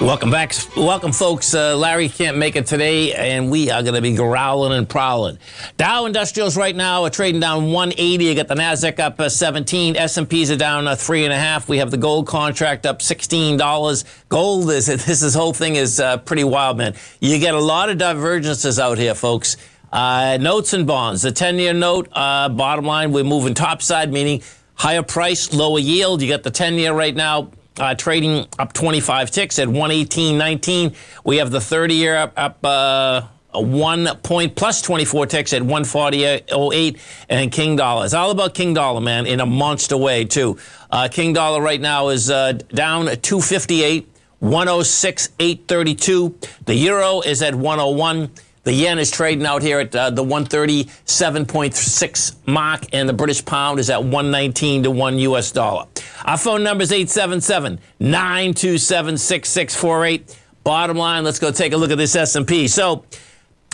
Welcome back. Welcome, folks. Uh, Larry can't make it today, and we are going to be growling and prowling. Dow Industrials right now are trading down 180. You got the Nasdaq up uh, 17. S&Ps are down uh, three and a half. We have the gold contract up $16. Gold is this is whole thing is uh, pretty wild, man. You get a lot of divergences out here, folks. Uh, notes and bonds. The 10-year note. Uh, bottom line, we're moving topside, meaning higher price, lower yield. You got the 10-year right now uh, trading up 25 ticks at 118.19. We have the 30 year up, up uh, one point plus 24 ticks at 140.08 and King Dollar. It's all about King Dollar, man, in a monster way, too. Uh, King Dollar right now is uh, down 258, 106.832. The euro is at 101. The yen is trading out here at uh, the 137.6 mark, and the British pound is at 119 to 1 US dollar. Our phone number is 877 927 6648. Bottom line, let's go take a look at this S&P. So,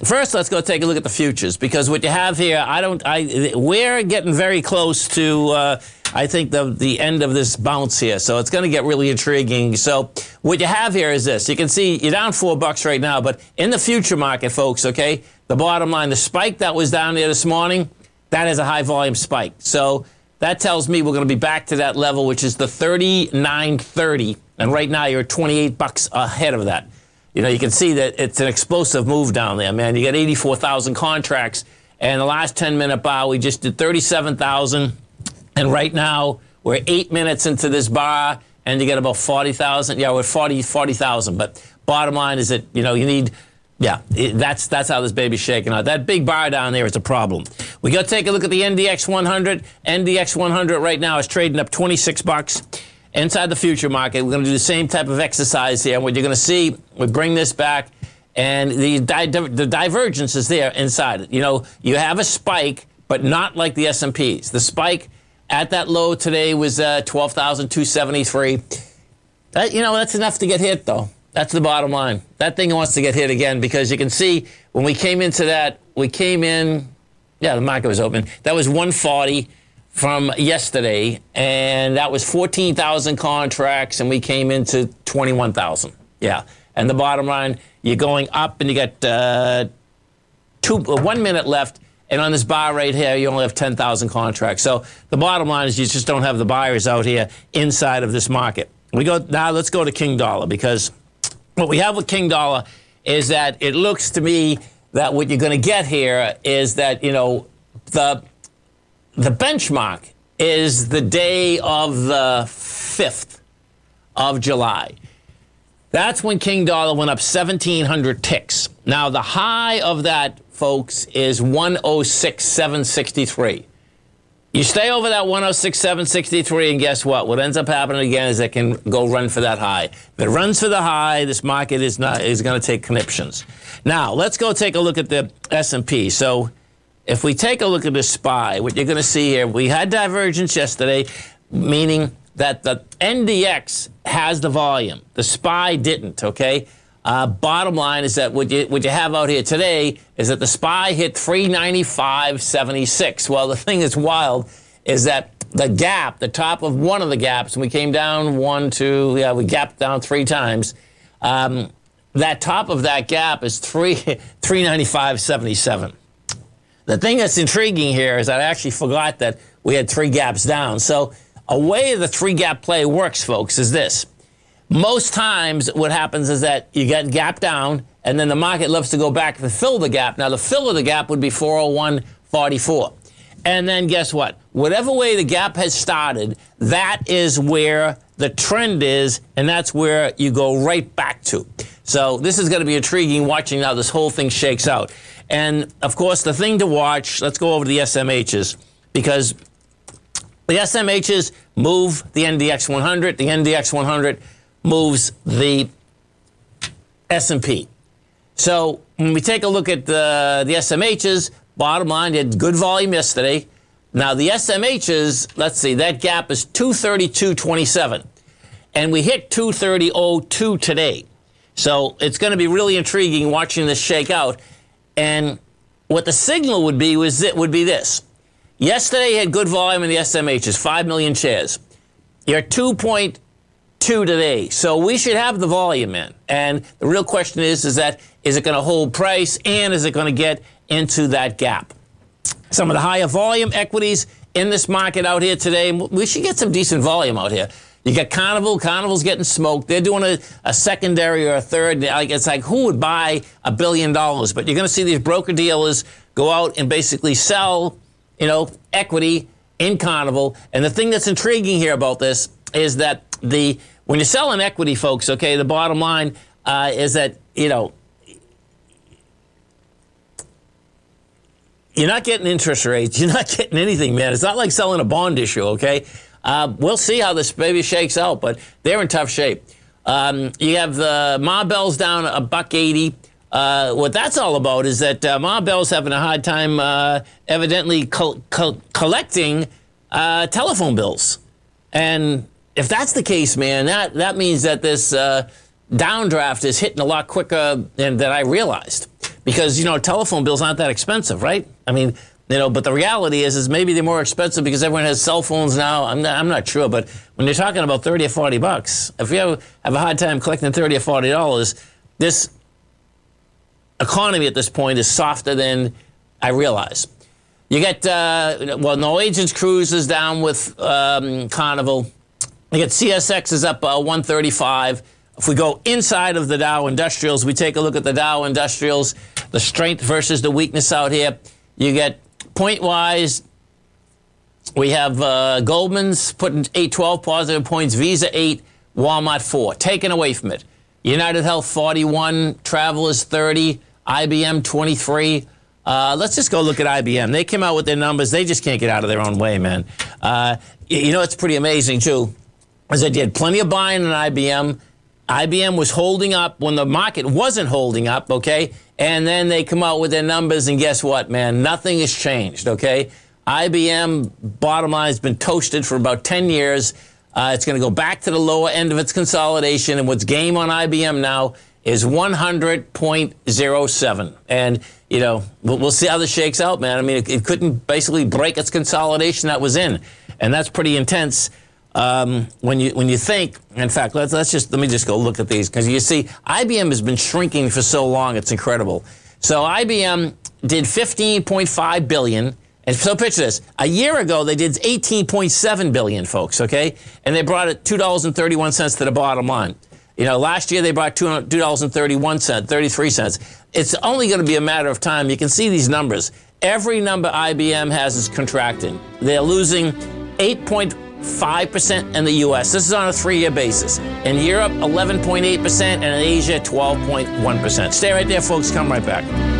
first, let's go take a look at the futures because what you have here, I don't, I, we're getting very close to. Uh, I think the the end of this bounce here. So it's going to get really intriguing. So what you have here is this. You can see you're down four bucks right now, but in the future market, folks, okay, the bottom line, the spike that was down there this morning, that is a high volume spike. So that tells me we're going to be back to that level, which is the 39.30. And right now you're 28 bucks ahead of that. You know, you can see that it's an explosive move down there, man. You got 84,000 contracts. And the last 10 minute bar, we just did 37,000. And right now, we're eight minutes into this bar, and you get about 40,000. Yeah, we're 40, 40,000. But bottom line is that, you know, you need, yeah, it, that's, that's how this baby's shaking out. That big bar down there is a problem. We got to take a look at the NDX 100. NDX 100 right now is trading up 26 bucks. Inside the future market, we're going to do the same type of exercise here. And what you're going to see, we bring this back, and the, di- the divergence is there inside it. You know, you have a spike, but not like the S&Ps. The spike at that low today was uh, 12,273. That, you know, that's enough to get hit, though. That's the bottom line. That thing wants to get hit again because you can see when we came into that, we came in, yeah, the market was open. That was 140 from yesterday, and that was 14,000 contracts, and we came into 21,000. Yeah. And the bottom line, you're going up, and you got uh, two, uh, one minute left and on this bar right here, you only have 10,000 contracts. So the bottom line is you just don't have the buyers out here inside of this market. We go now. Let's go to King Dollar because what we have with King Dollar is that it looks to me that what you're going to get here is that you know the the benchmark is the day of the 5th of July. That's when King Dollar went up 1,700 ticks. Now, the high of that, folks, is 106,763. You stay over that 106,763, and guess what? What ends up happening again is it can go run for that high. If it runs for the high, this market is not is going to take conniptions. Now, let's go take a look at the S&P. So, if we take a look at the SPY, what you're going to see here, we had divergence yesterday, meaning that the NDX has the volume. The SPY didn't, okay? Uh, bottom line is that what you, what you have out here today is that the SPY hit 395.76. Well, the thing that's wild is that the gap, the top of one of the gaps, and we came down one, two, yeah, we gapped down three times. Um, that top of that gap is three, 395.77. The thing that's intriguing here is I actually forgot that we had three gaps down. So a way the three gap play works, folks, is this. Most times, what happens is that you get gap down, and then the market loves to go back to fill the gap. Now, the fill of the gap would be 401.44. And then guess what? Whatever way the gap has started, that is where the trend is, and that's where you go right back to. So this is going to be intriguing watching how this whole thing shakes out. And of course, the thing to watch, let's go over the SMHs. because the SMHs move the NDX 100, the NDX 100 moves the S&P. So when we take a look at uh, the, the SMHs, bottom line, had good volume yesterday. Now the SMHs, let's see, that gap is 232.27. And we hit 230.02 today. So it's going to be really intriguing watching this shake out. And what the signal would be was it would be this. Yesterday had good volume in the SMHs, 5 million shares. Your 2.0 two today. So we should have the volume in. And the real question is, is that is it going to hold price and is it going to get into that gap? Some of the higher volume equities in this market out here today, we should get some decent volume out here. You got Carnival. Carnival's getting smoked. They're doing a, a secondary or a third. Like it's like who would buy a billion dollars? But you're going to see these broker dealers go out and basically sell, you know, equity in Carnival. And the thing that's intriguing here about this is that the when you sell an equity, folks, okay, the bottom line uh, is that you know you're not getting interest rates. You're not getting anything, man. It's not like selling a bond issue, okay? Uh, we'll see how this baby shakes out, but they're in tough shape. Um, you have the Ma Bell's down a buck eighty. Uh, what that's all about is that uh, Ma Bell's having a hard time, uh, evidently co- co- collecting uh, telephone bills, and if that's the case, man, that that means that this uh, downdraft is hitting a lot quicker than, than I realized because you know telephone bills aren't that expensive, right? I mean, you know, but the reality is, is maybe they're more expensive because everyone has cell phones now. I'm not, I'm not sure, but when you're talking about 30 or 40 bucks, if you have, have a hard time collecting 30 or 40 dollars, this economy at this point is softer than I realize. You get, uh, well, Norwegian's cruise is down with um, Carnival. You get CSX is up uh, 135. If we go inside of the Dow Industrials, we take a look at the Dow Industrials, the strength versus the weakness out here. You get point wise, we have uh, Goldman's putting 812 positive points, Visa 8, Walmart 4. Taken away from it. United Health 41, Travelers 30, IBM 23. Uh, let's just go look at IBM. They came out with their numbers. They just can't get out of their own way, man. Uh, you know, it's pretty amazing, too. As I did plenty of buying in IBM. IBM was holding up when the market wasn't holding up, okay? And then they come out with their numbers, and guess what, man? Nothing has changed, okay? IBM, bottom line, has been toasted for about 10 years. Uh, it's going to go back to the lower end of its consolidation, and what's game on IBM now is 100.07. And, you know, we'll, we'll, see how this shakes out, man. I mean, it, it, couldn't basically break its consolidation that was in, and that's pretty intense. Um, when you when you think, in fact, let's let's just let me just go look at these because you see, IBM has been shrinking for so long, it's incredible. So IBM did 15.5 billion. And so picture this. A year ago, they did 18.7 billion, folks, okay? And they brought it $2.31 to the bottom line. You know, last year they brought $2.31, 33 cents. It's only going to be a matter of time. You can see these numbers. Every number IBM has is contracting. They're losing 8. 5% in the US. This is on a three year basis. In Europe, 11.8%, and in Asia, 12.1%. Stay right there, folks. Come right back.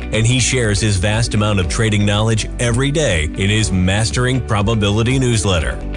and he shares his vast amount of trading knowledge every day in his Mastering Probability newsletter.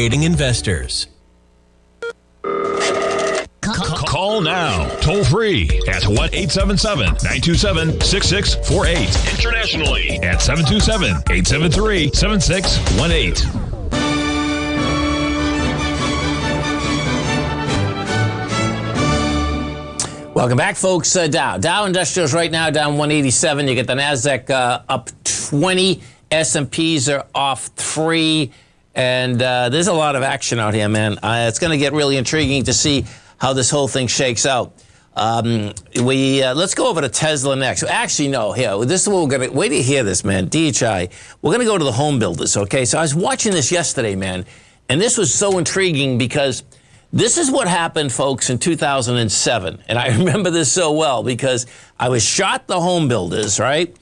educating investors. Call now, toll free at 1 877 927 6648. Internationally at 727 873 7618. Welcome back, folks. Uh, Dow. Dow Industrials right now down 187. You get the Nasdaq uh, up 20. S&Ps are off three, and uh, there's a lot of action out here, man. Uh, it's going to get really intriguing to see how this whole thing shakes out. Um, we uh, let's go over to Tesla next. Actually, no. Here, this is what we're gonna wait to hear this, man. DHI. We're gonna go to the home builders. Okay, so I was watching this yesterday, man, and this was so intriguing because this is what happened, folks, in 2007. And I remember this so well because I was shot the home builders, right?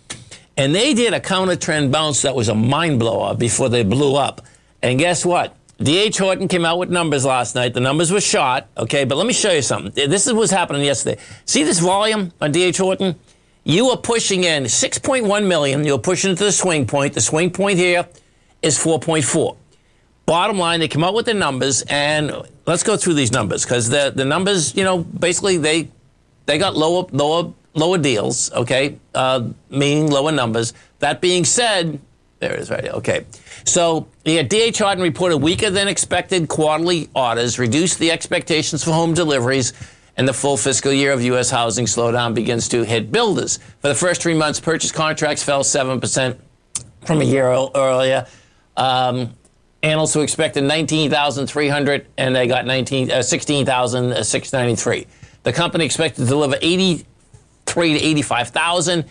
And they did a counter trend bounce that was a mind blower before they blew up. And guess what? D.R. Horton came out with numbers last night. The numbers were shot, okay? But let me show you something. This is what's happening yesterday. See this volume on D.R. Horton? You are pushing in 6.1 million. You're pushing to the swing point. The swing point here is 4.4. Bottom line, they come out with the numbers, and let's go through these numbers because the the numbers, you know, basically they they got lower lower lower deals, okay, uh, meaning lower numbers. That being said, there it is right. Okay, so yeah, D.R. Horton reported weaker than expected quarterly orders, reduced the expectations for home deliveries. And the full fiscal year of U.S. housing slowdown begins to hit builders. For the first three months, purchase contracts fell 7% from a year earlier. Um, Analysts who expected 19,300 and they got 19, uh, 16,693. The company expected to deliver 83 to 85,000,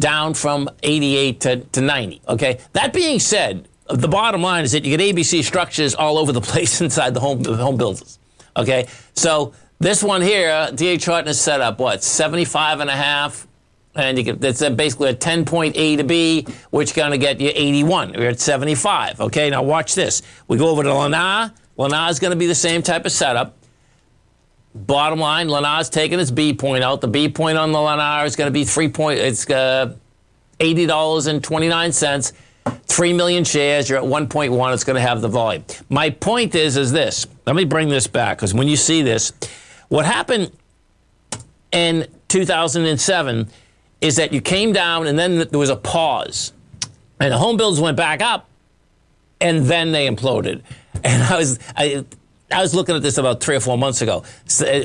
down from 88 to, to 90. Okay. That being said, the bottom line is that you get ABC structures all over the place inside the home the home builders. Okay. So this one here, D.R. Horton is set up what 75 and a half and you get it's basically a 10 point A to B, which going to get you 81. We're at 75. Okay, now watch this. We go over to Lennar. Lennar is going to be the same type of setup. Bottom line, Lennar's taking its B point out. The B point on the Lennar is going to be three point. It's uh, eighty dollars and twenty nine cents. Three million shares. You're at one point one. It's going to have the volume. My point is, is this. Let me bring this back because when you see this, what happened in 2007 is that you came down and then there was a pause. And the home builds went back up and then they imploded. And I was I, I was looking at this about three or four months ago,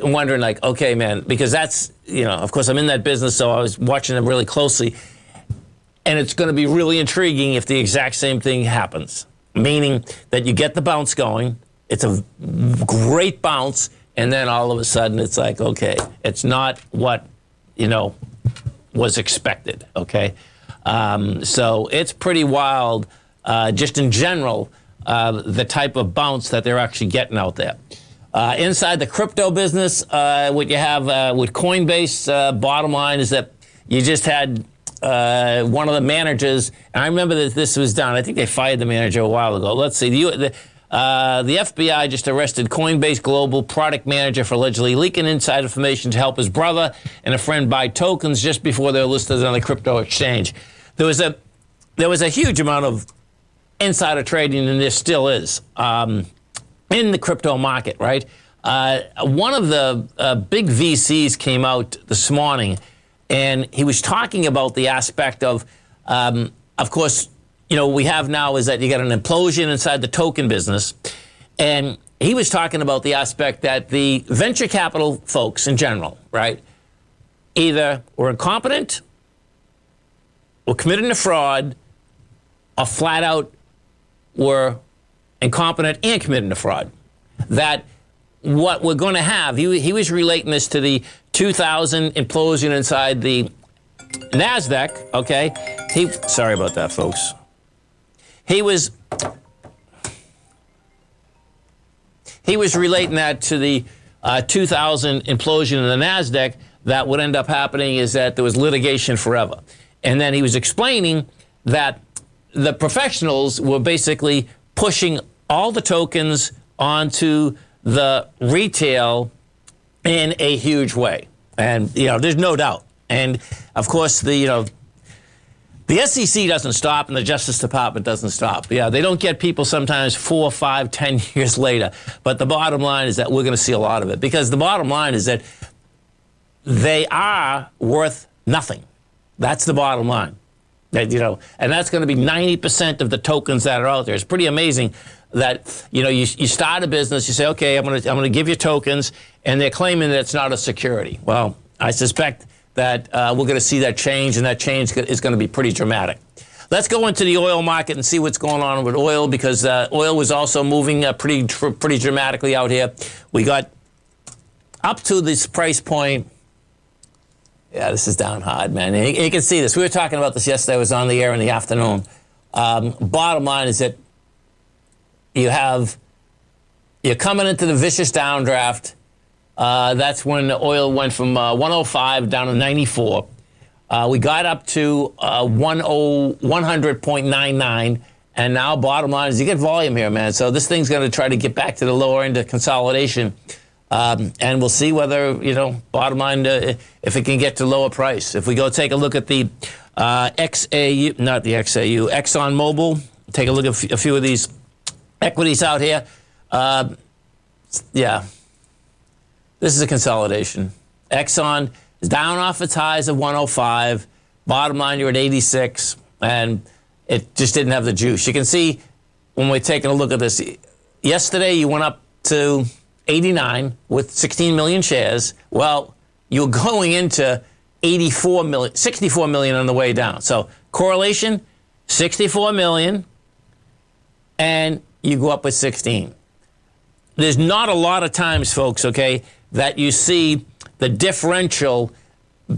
wondering like, okay, man, because that's you know, of course, I'm in that business, so I was watching them really closely, and it's going to be really intriguing if the exact same thing happens, meaning that you get the bounce going, it's a great bounce, and then all of a sudden it's like, okay, it's not what you know was expected. Okay, um, so it's pretty wild, uh, just in general, uh, the type of bounce that they're actually getting out there. Uh, inside the crypto business, uh, what you have uh, with Coinbase, uh, bottom line is that you just had one of the managers, and I remember that this was done. I think they fired the manager a while ago. Let's see. The, the, the FBI just arrested Coinbase Global product manager for allegedly leaking inside information to help his brother and a friend buy tokens just before they were listed on the crypto exchange. There was a there was a huge amount of insider trading, and there still is um, in the crypto market. Right. Uh, one of the uh, big VCs came out this morning and he was talking about the aspect of, um, of course, you know, we have now is that you got an implosion inside the token business. And he was talking about the aspect that the venture capital folks in general, right, either were incompetent, were committing a fraud, or flat out were incompetent and committing a fraud. That what we're going to have, he, he was relating this to the 2000 implosion inside the NASDAQ, okay? He, sorry about that, folks. He was, he was relating that to the uh, 2000 implosion in the NASDAQ that would end up happening is that there was litigation forever. And then he was explaining that the professionals were basically pushing all the tokens onto the retail in a huge way. And, you know, there's no doubt. And, of course, the, you know, the SEC doesn't stop and the Justice Department doesn't stop. Yeah, they don't get people sometimes four, five, ten years later. But the bottom line is that we're going to see a lot of it because the bottom line is that they are worth nothing. That's the bottom line. That, you know, and that's going to be 90% of the tokens that are out there. It's pretty amazing that you know you, you start a business, you say, okay, I'm going to I'm going to give you tokens, and they're claiming that it's not a security. Well, I suspect that uh, we're going to see that change, and that change is going to be pretty dramatic. Let's go into the oil market and see what's going on with oil because uh, oil was also moving uh, pretty pretty dramatically out here. We got up to this price point. Yeah, this is down hard, man. And you, can see this. We were talking about this yesterday. I was on the air in the afternoon. Um, bottom line is that you have you're coming into the vicious downdraft. Uh, that's when the oil went from uh, 105 down to 94. Uh, we got up to uh, 100.99, and now bottom line is you get volume here, man. So this thing's going to try to get back to the lower end of consolidation, um, and we'll see whether you know bottom line uh, if it can get to lower price. If we go take a look at the uh, XAU, not the XAU, Exxon Mobil, take a look at a few of these equities out here. Uh, yeah, this is a consolidation. Exxon is down off its highs of 105. Bottom line, you're at 86, and it just didn't have the juice. You can see when we're taking a look at this. Yesterday, you went up to 89 with 16 million shares. Well, you're going into 84 million, 64 million on the way down. So correlation, 64 million, and you go up with 16. There's not a lot of times, folks, okay, that you see the differential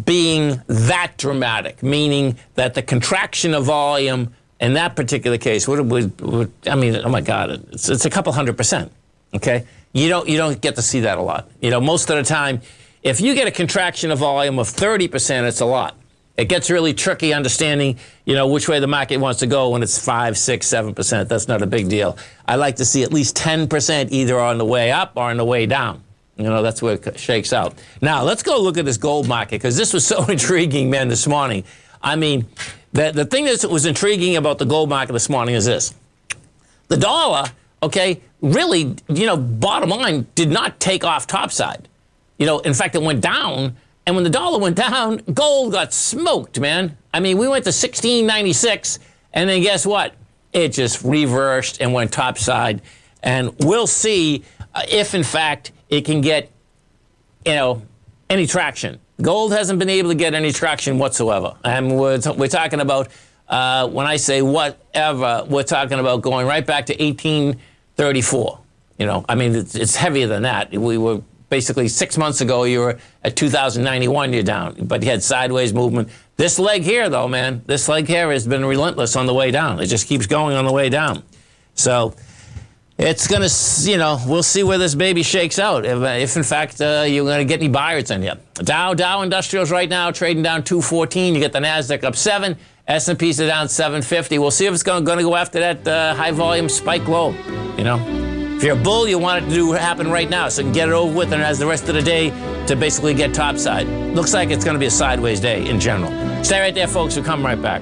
being that dramatic, meaning that the contraction of volume in that particular case would, would, would I mean, oh my God, it's, it's a couple hundred percent. Okay, you don't you don't get to see that a lot. You know, most of the time, if you get a contraction of volume of 30 percent, it's a lot. It gets really tricky understanding, you know, which way the market wants to go when it's five, six, seven percent. That's not a big deal. I like to see at least 10 percent either on the way up or on the way down. You know, that's where it shakes out. Now, let's go look at this gold market because this was so intriguing, man, this morning. I mean, the, the thing that was intriguing about the gold market this morning is this. The dollar, okay, really, you know, bottom line, did not take off topside. You know, in fact, it went down and when the dollar went down, gold got smoked, man. I mean, we went to 1696, and then guess what? It just reversed and went topside. And we'll see uh, if, in fact, it can get, you know, any traction. Gold hasn't been able to get any traction whatsoever. And we're, t- we're talking about, uh, when I say whatever, we're talking about going right back to 1834. You know, I mean, it's, it's heavier than that. We were basically six months ago, you were at 2,091, you're down, but you had sideways movement. This leg here, though, man, this leg here has been relentless on the way down. It just keeps going on the way down. So it's going to, you know, we'll see where this baby shakes out. If, if in fact, uh, you're going to get any buyers in here. Dow, Dow Industrials right now trading down 214. You get the NASDAQ up 7. S&P's are down 750. We'll see if it's going to go after that uh, high volume spike low, you know. If you're a bull, you want it to do happen right now so you can get it over with and has the rest of the day to basically get topside. Looks like it's going to be a sideways day in general. Stay right there, folks. We'll come right back.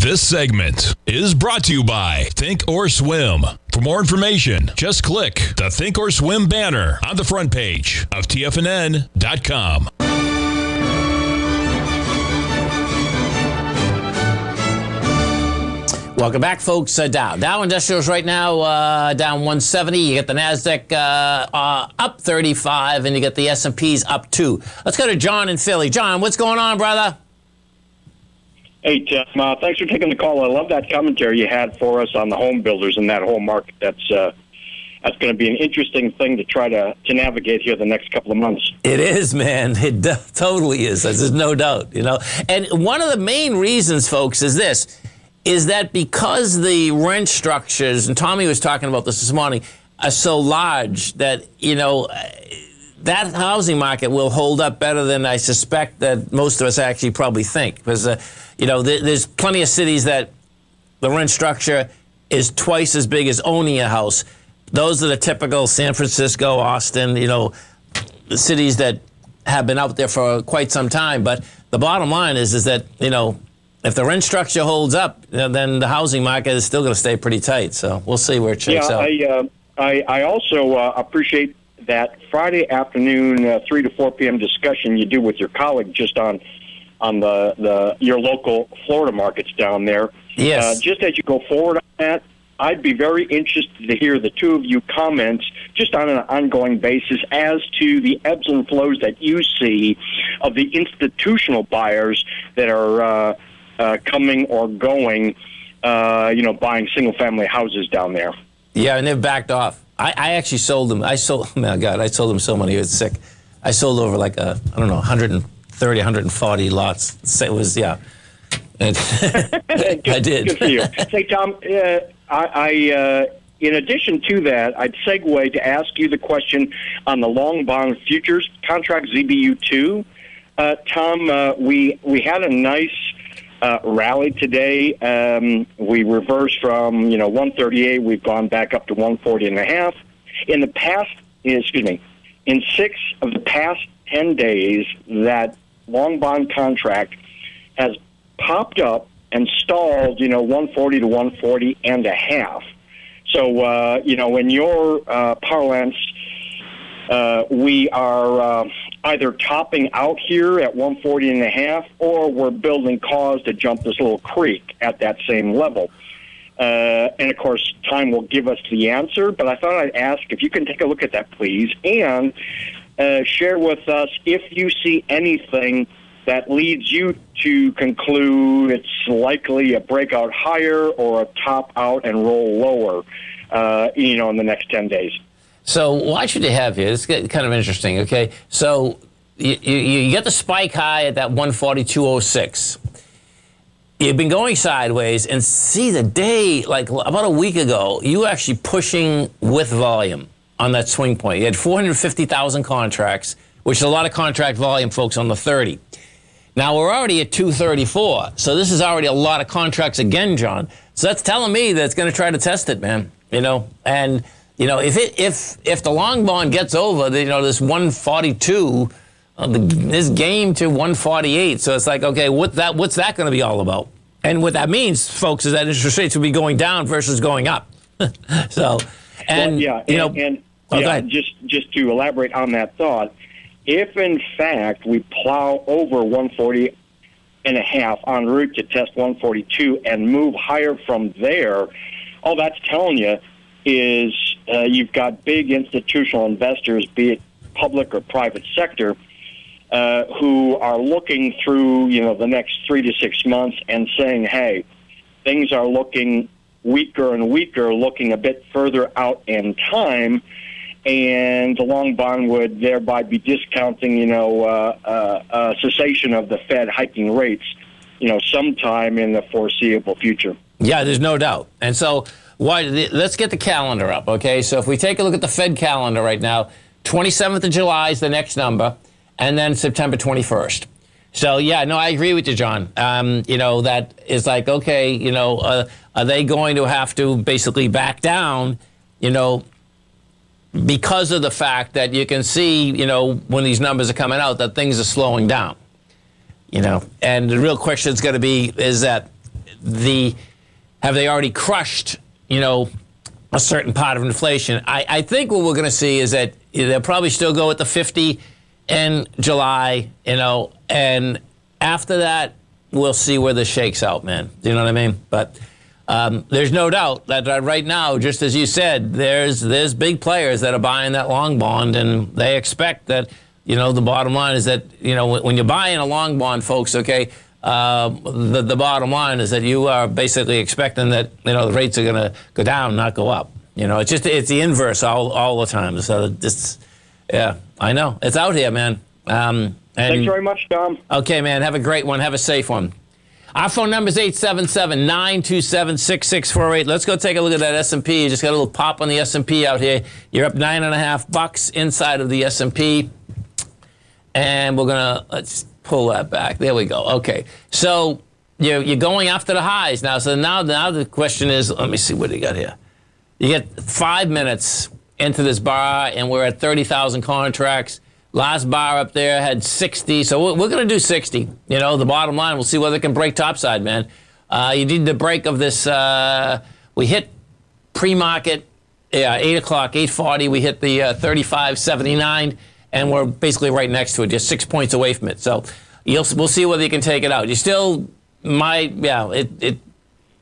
This segment is brought to you by Thinkorswim. For more information, just click the Thinkorswim banner on the front page of TFNN.com. Welcome back, folks. Uh, Dow. Dow Industrials right now uh, down 170. You get the Nasdaq uh, uh up 35, and you get the S&Ps up two. Let's go to John in Philly. John, what's going on, brother? Hey Tim, uh, thanks for taking the call. I love that commentary you had for us on the home builders and that whole market. That's uh, that's going to be an interesting thing to try to, to navigate here the next couple of months. It is, man. It d- totally is. There's no doubt. You know, and one of the main reasons, folks, is this is that because the rent structures, and Tommy was talking about this this morning, are so large that, you know, that housing market will hold up better than I suspect that most of us actually probably think. Because, uh, you know, th- there's plenty of cities that the rent structure is twice as big as owning a house. Those are the typical San Francisco, Austin, you know, the cities that have been out there for quite some time. But the bottom line is, is that, you know, if the rent structure holds up, then the housing market is still going to stay pretty tight. So we'll see where it shakes yeah, out. I, uh, I, I also uh, appreciate that Friday afternoon, uh, three to four p.m. discussion you do with your colleague just on on the the your local Florida markets down there. Yes. Uh, just as you go forward on that, I'd be very interested to hear the two of you comments just on an ongoing basis as to the ebbs and flows that you see of the institutional buyers that are uh, uh, coming or going, uh, you know, buying single family houses down there. Yeah, and they've backed off. I, I actually sold them. I sold, my God, I sold them so many. It was sick. I sold over like a, I don't know, 130, 140 lots. It was, yeah. And I did. Good for you. Say, Tom, uh, I, I uh, in addition to that, I'd segue to ask you the question on the long bond futures contract ZBU2. Uh, Tom, uh, we we had a nice uh, rally today. Um, we reversed from you know 138. We've gone back up to 140 and a half. In the past, excuse me, in six of the past 10 days, that long bond contract has popped up and stalled, you know, 140 to 140 and a half. So, uh, you know, in your uh, parlance, uh, we are uh, either topping out here at 140 and a half, or we're building cause to jump this little creek at that same level. Uh, and of course, time will give us the answer. But I thought I'd ask if you can take a look at that, please, and uh, share with us if you see anything that leads you to conclude it's likely a breakout higher or a top out and roll lower, uh, you know, in the next 10 days. So why should you have here? It's kind of interesting. Okay, so you, you, you get the spike high at that 142.06. You've been going sideways, and see the day like about a week ago, you were actually pushing with volume on that swing point. You had 450,000 contracts, which is a lot of contract volume, folks, on the 30. Now we're already at 234, so this is already a lot of contracts again, John. So that's telling me that it's going to try to test it, man. You know, and you know, if it if if the long bond gets over, the, you know, this 142, uh, the, this game to 148. So it's like, okay, what that what's that going to be all about? And what that means, folks, is that interest rates will be going down versus going up. so, and well, yeah, you know, and, and oh, yeah, just just to elaborate on that thought, if in fact we plow over 140 and a half en route to test 142 and move higher from there, all that's telling you is uh, you've got big institutional investors, be it public or private sector, uh, who are looking through you know the next three to six months and saying, hey, things are looking weaker and weaker, looking a bit further out in time, and the long bond would thereby be discounting, you know, uh, uh, uh, cessation of the Fed hiking rates, you know, sometime in the foreseeable future. Yeah, there's no doubt. And so, why? Let's get the calendar up, okay? So if we take a look at the Fed calendar right now, 27th of July is the next number, and then September 21st. So yeah, no, I agree with you, John. Um, you know that is like okay, you know, uh, are they going to have to basically back down? You know, because of the fact that you can see, you know, when these numbers are coming out, that things are slowing down. You know, and the real question is going to be is that the have they already crushed, you know, a certain part of inflation? I, I think what we're going to see is that they'll probably still go at the 50 in July, you know, and after that, we'll see where this shakes out, man. Do you know what I mean? But um, there's no doubt that uh, right now, just as you said, there's there's big players that are buying that long bond, and they expect that. You know, the bottom line is that you know when, when you're buying a long bond, folks. Okay, uh, the the bottom line is that you are basically expecting that you know the rates are going to go down, not go up. You know, it's just it's the inverse all all the time. So it's yeah, I know it's out here, man. Um, and, Thanks very much, Tom. Okay, man. Have a great one. Have a safe one. Our phone number is 877-927-6648. Let's go take a look at that S&P. You just got a little pop on the S&P out here. You're up nine and a half bucks inside of the S&P. And we're going to, let's pull that back. There we go. Okay. So you're, you're going after the highs now. So now, now the question is, let me see what you got here. You get five minutes into this bar, and we're at 30,000 contracts. Last bar up there had 60, so we're, we're going to do 60. You know, the bottom line, we'll see whether it can break topside, man. Uh, you need the break of this. Uh, we hit pre-market yeah, 8 o'clock, 8.40, we hit the uh, 35.79, and we're basically right next to it, just six points away from it. So you'll, we'll see whether you can take it out. You still might, yeah, it, it,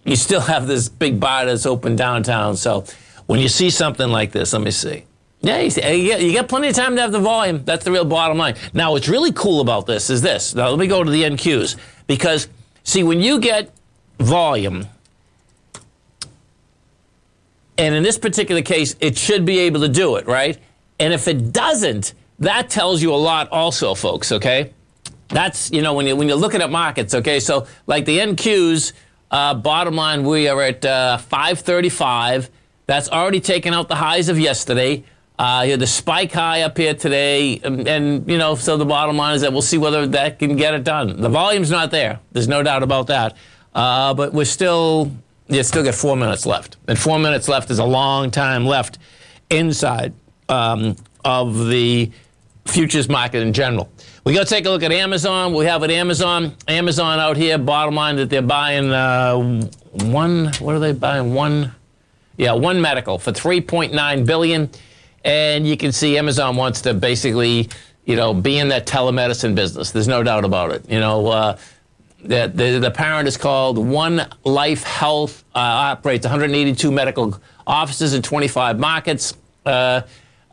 you still have this big bar that's open downtown. So when you see something like this, let me see. Yeah, you, see, you, you get plenty of time to have the volume. That's the real bottom line. Now, what's really cool about this is this. Now, let me go to the NQs. Because, see, when you get volume, and in this particular case, it should be able to do it, right? And if it doesn't, that tells you a lot also, folks, okay? That's, you know, when, you, when you're looking at markets, okay? So, like the NQs, uh, bottom line, we are at uh, 535. That's already taken out the highs of yesterday. Uh, you had the spike high up here today, and, and, you know, so the bottom line is that we'll see whether that can get it done. The volume's not there. There's no doubt about that. Uh, but we're still, you still got four minutes left, and four minutes left is a long time left inside um, of the futures market in general. We go take a look at Amazon. We have at Amazon, Amazon out here. Bottom line that they're buying uh, one. What are they buying? One, yeah, one medical for 3.9 billion. And you can see Amazon wants to basically, you know, be in that telemedicine business. There's no doubt about it. You know, uh, the, the, the, parent is called One Life Health, uh, operates 182 medical offices in 25 markets. Uh,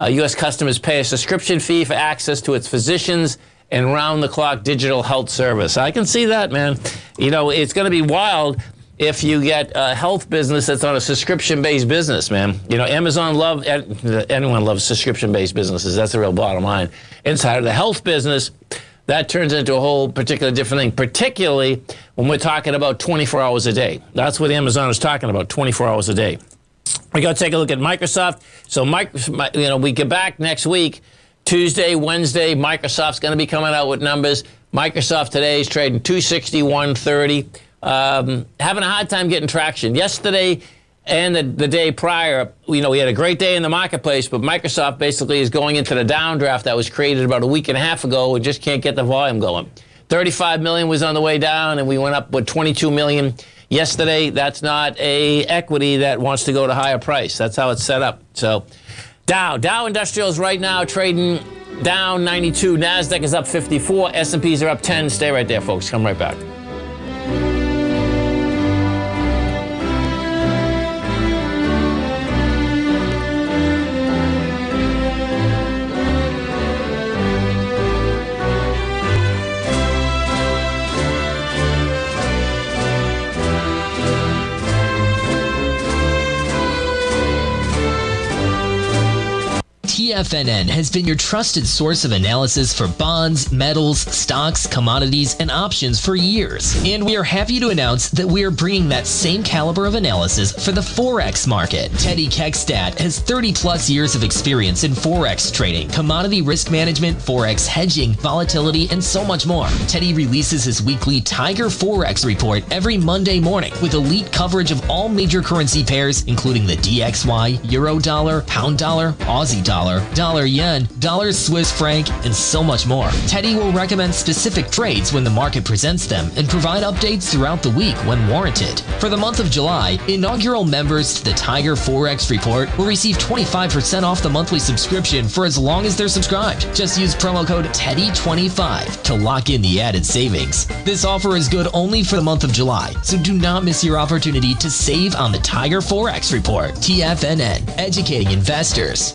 Uh, U.S. customers pay a subscription fee for access to its physicians and round the clock digital health service. I can see that, man. You know, it's going to be wild if you get a health business that's on a subscription based business, man. You know, Amazon love anyone loves subscription based businesses. That's the real bottom line. Inside of the health business, that turns into a whole particular different thing, particularly when we're talking about 24 hours a day. That's what Amazon is talking about, 24 hours a day. We to take a look at Microsoft. So, you know, we get back next week, Tuesday, Wednesday. Microsoft's going to be coming out with numbers. Microsoft today is trading 261.30 um, having a hard time getting traction. Yesterday and the, the day prior, you know, we had a great day in the marketplace, but Microsoft basically is going into the downdraft that was created about a week and a half ago and just can't get the volume going. 35 million was on the way down, and we went up with 22 million yesterday. That's not a equity that wants to go to higher price. That's how it's set up. So, Dow, Dow Industrials right now trading down 92. Nasdaq is up 54. S&Ps are up 10. Stay right there, folks. Come right back. TFNN has been your trusted source of analysis for bonds, metals, stocks, commodities, and options for years. And we are happy to announce that we are bringing that same caliber of analysis for the Forex market. Teddy Keckstad has 30 plus years of experience in Forex trading, commodity risk management, Forex hedging, volatility, and so much more. Teddy releases his weekly Tiger Forex report every Monday morning with elite coverage of all major currency pairs, including the DXY, Euro dollar, pound dollar, Aussie dollar, dollar yen, dollar Swiss franc, and so much more. Teddy will recommend specific trades when the market presents them and provide updates throughout the week when warranted. For the month of July, inaugural members to the Tiger Forex Report will receive 25% off the monthly subscription for as long as they're subscribed. Just use promo code TEDDY25 to lock in the added savings. This offer is good only for the month of July, so do not miss your opportunity to save on the Tiger Forex Report. TFNN, educating investors.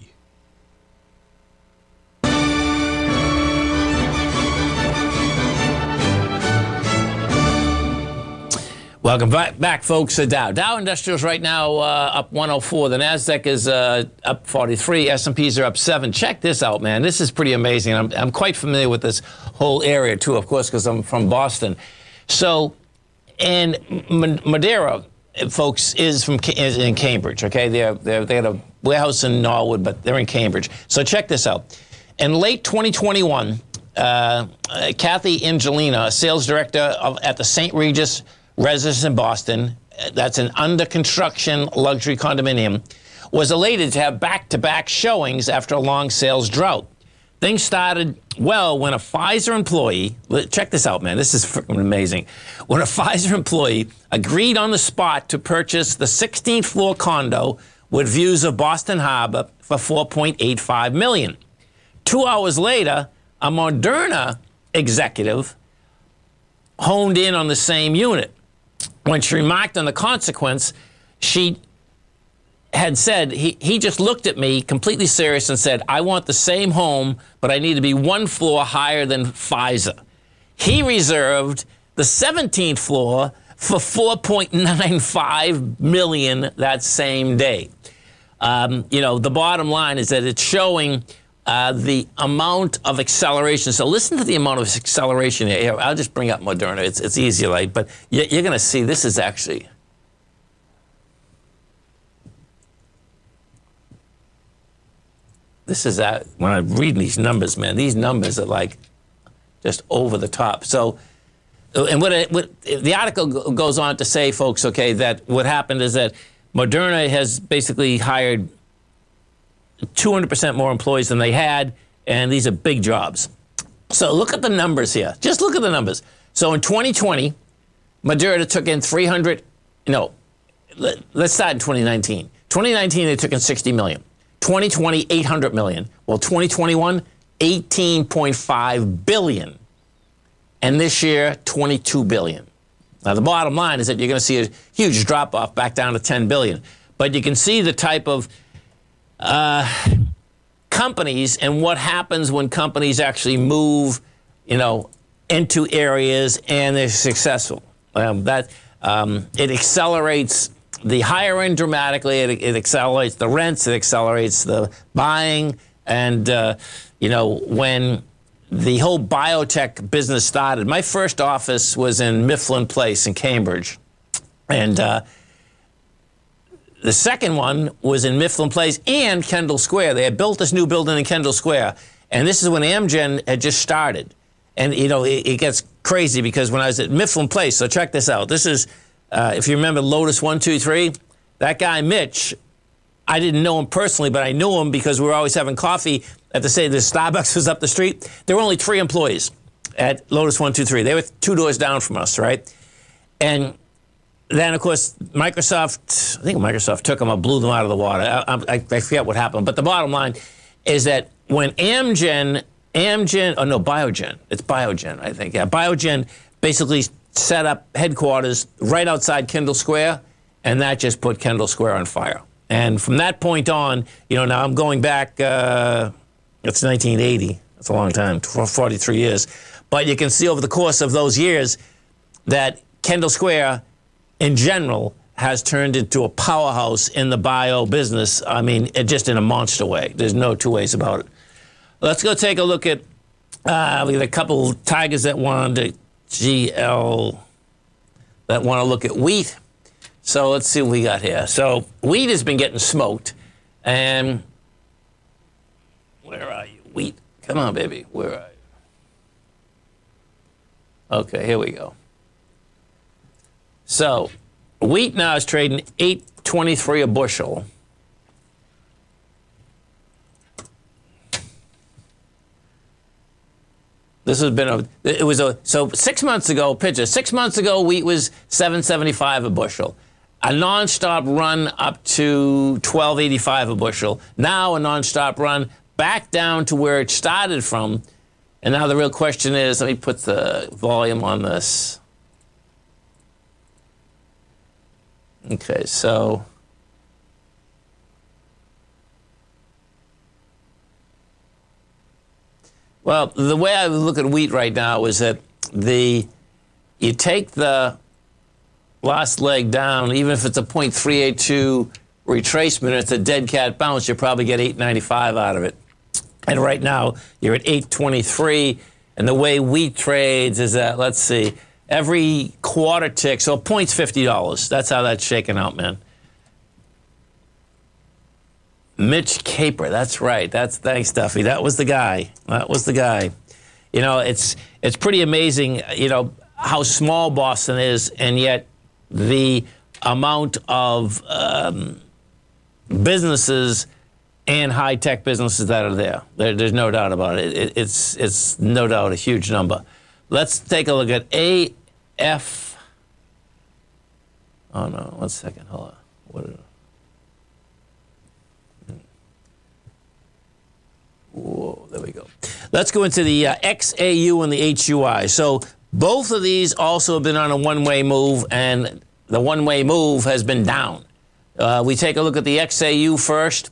Welcome back, back folks. Uh, Dow Dow Industrials right now uh, up 104. The Nasdaq is uh, up 43. S&Ps are up seven. Check this out, man. This is pretty amazing. I'm, I'm quite familiar with this whole area too, of course, because I'm from Boston. So, and Moderna, folks, is from is in Cambridge. Okay, they're, they're they got a warehouse in Norwood, but they're in Cambridge. So check this out. In late 2021, uh, Kathy Angelina, sales director of, at the St. Regis residence in Boston, that's an under construction luxury condominium, was elated to have back to back showings after a long sales drought. Things started well when a Pfizer employee, check this out, man, this is amazing. When a Pfizer employee agreed on the spot to purchase the 16th floor condo with views of Boston Harbor for 4.85 million. Two hours later, a Moderna executive honed in on the same unit when she remarked on the consequence, she had said, he, he just looked at me completely serious and said, I want the same home, but I need to be one floor higher than Pfizer. He reserved the 17th floor for 4.95 million that same day. Um, you know, the bottom line is that it's showing uh, the amount of acceleration. So listen to the amount of acceleration here. I'll just bring up Moderna. It's, it's easier, like, but you're, going to see this is actually. This is that when I read these numbers, man. These numbers are like just over the top. So, and what, it, what the article goes on to say, folks, okay, that what happened is that Moderna has basically hired 200% more employees than they had, and these are big jobs. So look at the numbers here. Just look at the numbers. So in 2020, Moderna took in 300, no, let, us start in 2019. 2019, they took in 60 million. 2020, 800 million. Well, 2021, 18.5 billion. And this year, 22 billion. Now, the bottom line is that you're going to see a huge drop off back down to 10 billion. But you can see the type of uh, companies and what happens when companies actually move, you know, into areas and they're successful. Um, that um, it accelerates the end dramatically. It, it, accelerates the rents. It accelerates the buying. And uh, you know when the whole biotech business started, my first office was in Mifflin Place in Cambridge, and uh, the second one was in Mifflin Place and Kendall Square. They had built this new building in Kendall Square, and this is when Amgen had just started. And you know, it, it gets crazy because when I was at Mifflin Place, so check this out. This is, uh, if you remember Lotus One Two Three, that guy Mitch. I didn't know him personally, but I knew him because we were always having coffee at the say the Starbucks was up the street. There were only three employees at Lotus One Two Three. They were two doors down from us, right? And then, of course, Microsoft, I think Microsoft took them or blew them out of the water. I, I, I, forget what happened. But the bottom line is that when Amgen, Amgen, oh no, Biogen, it's Biogen, I think. Yeah, Biogen basically set up headquarters right outside Kendall Square, and that just put Kendall Square on fire. And from that point on, you know, now I'm going back, uh, it's 1980. That's a long time, 43 years. But you can see over the course of those years that Kendall Square in general has turned into a powerhouse in the bio business. I mean, it just in a monster way. There's no two ways about it. Let's go take a look at. Uh, we got a couple tigers that wanted to GL that want to look at wheat. So let's see what we got here. So wheat has been getting smoked, and where are you, wheat? Come on, baby, where are you? Okay, here we go. So wheat now is trading 8.23 a bushel. This has been a. It was a. So six months ago, picture. Six months ago, wheat was 7.75 a bushel. A nonstop run up to 12.85 a bushel. Now a nonstop run back down to where it started from. And now the real question is, let me put the volume on this. Okay, so well, the way I look at wheat right now is that the you take the last leg down, even if it's a .382 retracement, it's a dead cat bounce, you probably get 895 out of it. And right now you're at 823, and the way wheat trades is that let's see every quarter tick. So a point's fifty dollars. That's how that's shaking out, man. Mitch Kapor, that's right. That's thanks, Duffy. That was the guy. That was the guy. You know, it's it's pretty amazing. You know how small Boston is, and yet the amount of um, businesses and high tech businesses that are there. there. There's no doubt about it. it. It's it's no doubt a huge number. Let's take a look at A F. Oh no, one second. Hold on. What? Whoa, there we go. Let's go into the uh, XAU and the HUI. So both of these also have been on a one-way move, and the one-way move has been down. Uh, we take a look at the XAU first,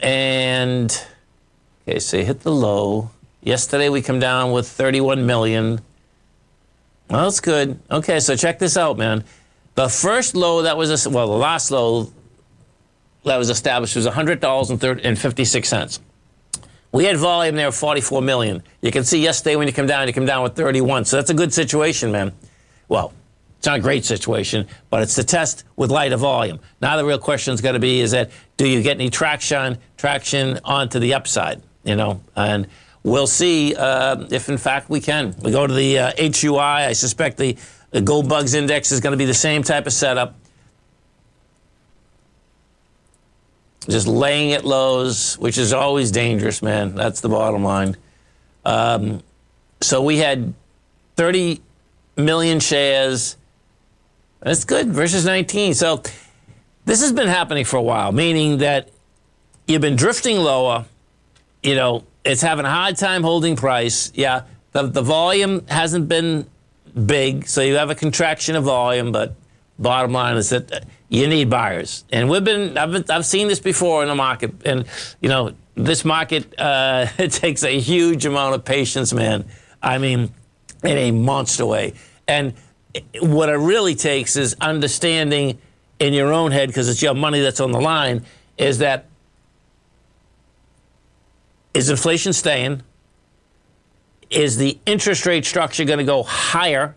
and okay, so hit the low. Yesterday we come down with 31 million. Well, that's good. Okay, so check this out, man. The first low that was, well, the last low that was established was $100.56. We had volume there of 44 million. You can see yesterday when you come down, you come down with 31. So that's a good situation, man. Well, it's not a great situation, but it's the test with lighter volume. Now the real question is going to be: is that do you get any traction traction onto the upside? You know, and we'll see uh, if in fact we can. We go to the uh, HUI. I suspect the, the gold bugs index is going to be the same type of setup. Just laying at lows, which is always dangerous, man. That's the bottom line. Um, so we had 30 million shares. That's good versus 19. So this has been happening for a while, meaning that you've been drifting lower. You know, it's having a hard time holding price. Yeah, the, the volume hasn't been big, so you have a contraction of volume, but bottom line is that you need buyers. And we've been, I've, been, I've seen this before in the market. And, you know, this market, uh, it takes a huge amount of patience, man. I mean, in a monster way. And what it really takes is understanding in your own head, because it's your money that's on the line, is that is inflation staying? Is the interest rate structure going to go higher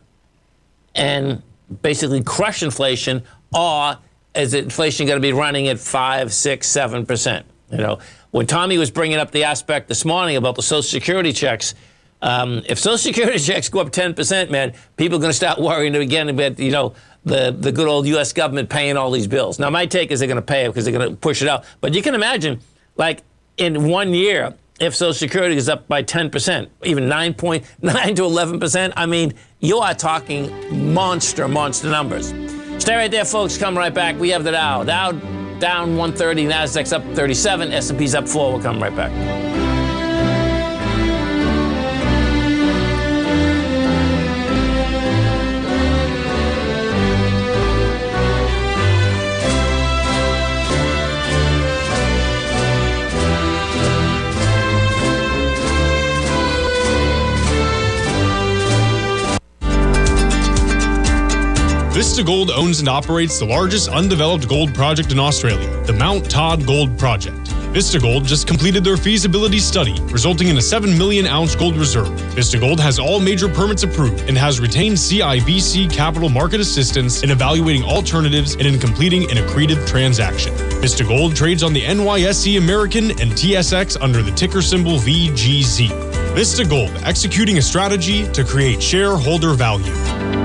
and basically crush inflation, or is inflation going to be running at five, six, seven percent? You know, when Tommy was bringing up the aspect this morning about the Social Security checks, um, if Social Security checks go up 10%, man, people are going to start worrying again about, you know, the, the good old U.S. government paying all these bills. Now, my take is they're going to pay it because they're going to push it out. But you can imagine, like, in one year, if Social Security is up by 10%, even 9.9 to 11%, I mean, you are talking monster, monster numbers. Stay right there, folks. Come right back. We have the Dow. Dow down 130, Nasdaq's up 37, S&P's up 4. We'll come right back. Vista Gold owns and operates the largest undeveloped gold project in Australia, the Mount Todd Gold Project. Vista Gold just completed their feasibility study, resulting in a 7 million ounce gold reserve. Vista Gold has all major permits approved and has retained CIBC capital market assistance in evaluating alternatives and in completing an accretive transaction. Vista Gold trades on the NYSE American and TSX under the ticker symbol VGZ. Vista Gold executing a strategy to create shareholder value.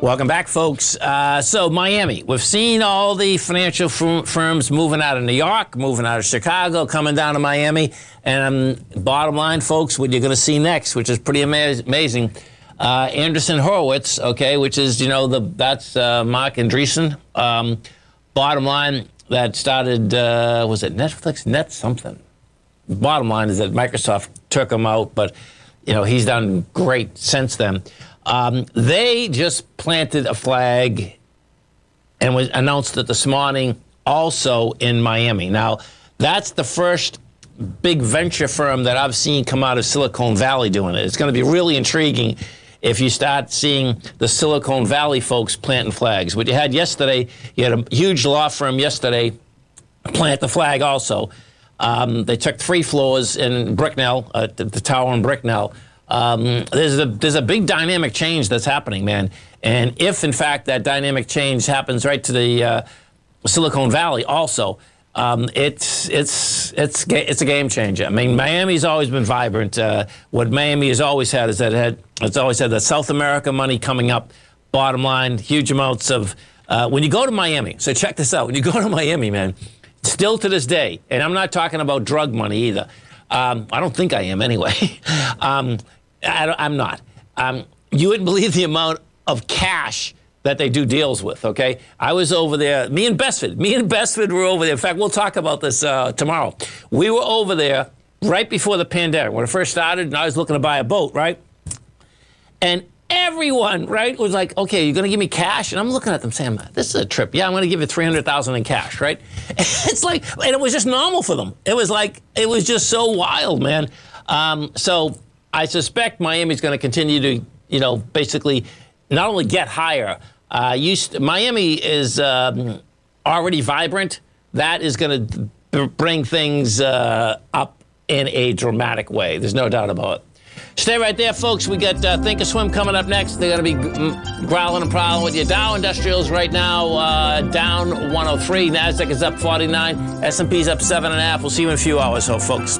Welcome back, folks. Uh, so, Miami, we've seen all the financial firms moving out of New York, moving out of Chicago, coming down to Miami. And um, bottom line, folks, what you're going to see next, which is pretty ama- amazing, uh, Andreessen Horowitz, okay, which is, you know, the that's uh, Marc Andreessen. Um, bottom line, that started, uh, was it Netflix? Net something. Bottom line is that Microsoft took him out, but, you know, he's done great since then. Um, they just planted a flag and was announced it this morning also in Miami. Now, that's the first big venture firm that I've seen come out of Silicon Valley doing it. It's going to be really intriguing if you start seeing the Silicon Valley folks planting flags. What you had yesterday, you had a huge law firm yesterday plant the flag also. Um, they took three floors in Brickell, uh, the, the tower in Brickell. Um, there's a there's a big dynamic change that's happening, man. And if in fact that dynamic change happens right to the uh, Silicon Valley, also, um, it's it's it's it's a game changer. I mean, Miami's always been vibrant. Uh, what Miami has always had is that it had, it's always had the South America money coming up. Bottom line, huge amounts of uh, when you go to Miami. So check this out. When you go to Miami, man, still to this day, and I'm not talking about drug money either. Um, I don't think I am anyway. um, I am not. Um, you wouldn't believe the amount of cash that they do deals with. Okay, I was over there. Me and Bestford. Me and Bestford were over there. In fact, we'll talk about this uh, tomorrow. We were over there right before the pandemic when it first started, and I was looking to buy a boat. Right, and everyone, right, was like, okay, you're going to give me cash? And I'm looking at them saying, this is a trip. Yeah, I'm going to give you 300000 in cash, right? it's like, and it was just normal for them. It was like, it was just so wild, man. Um, so I suspect Miami's going to continue to, you know, basically not only get higher, uh, Miami is um, already vibrant. That is going to b- bring things uh, up in a dramatic way. There's no doubt about it. Stay right there, folks. We got uh, Thinkorswim coming up next. They're going to be growling and prowling with you. Dow Industrials right now uh, down 103. Nasdaq is up 49. S&P's up seven and a half. We'll see you in a few hours, so folks.